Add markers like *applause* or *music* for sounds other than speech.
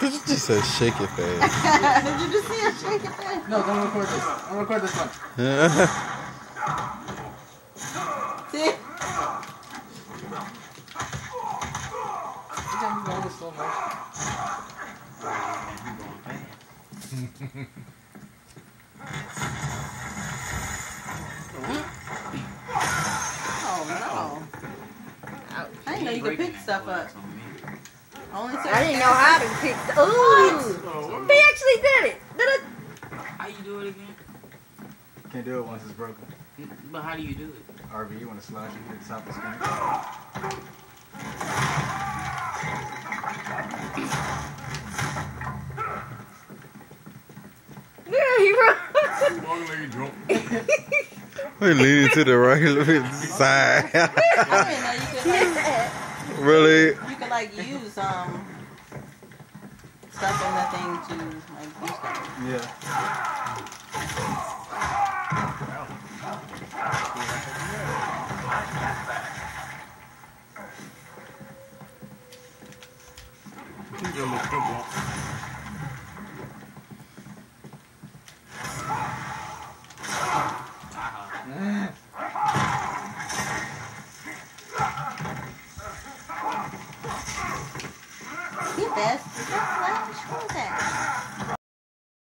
Did you just say shake it fast? *laughs* Did you just see her shake it fast? No, don't record this. I'm gonna record this one. *laughs* See? I'm going with slow motion. Oh no. I didn't know you could pick stuff up. Only certain I didn't know how to pick. The, ooh, he actually did it. Did it? How you do it again? Can't do it once it's broken. Mm, but how do you do it? RV, you want to slide it at the top of the screen? *laughs* Yeah, he wrote. we leaning to the right, look at the side. *laughs* Really? You could like use um stuff in the thing to like do stuff. Yeah. You. this.